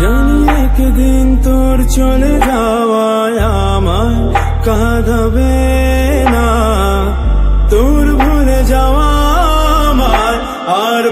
জানি একদিন তোর চলে যাওয়ায় আমার কাঁদাবে না। তোর ভুলে যাওয়া আমার আর